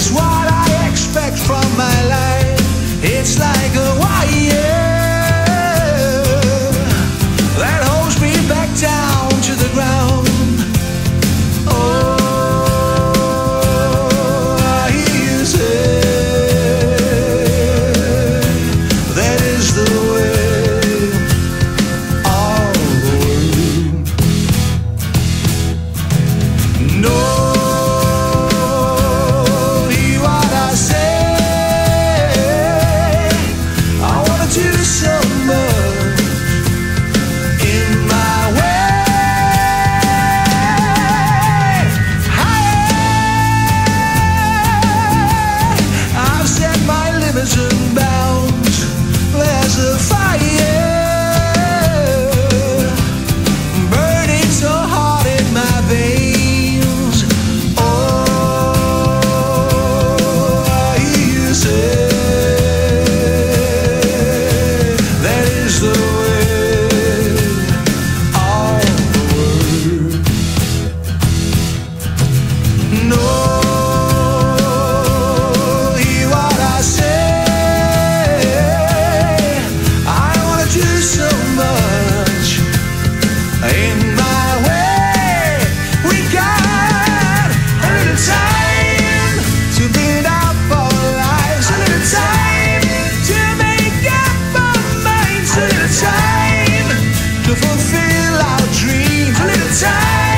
is what I expect from my life. It's like a rainbow to fulfill our dreams. A little time.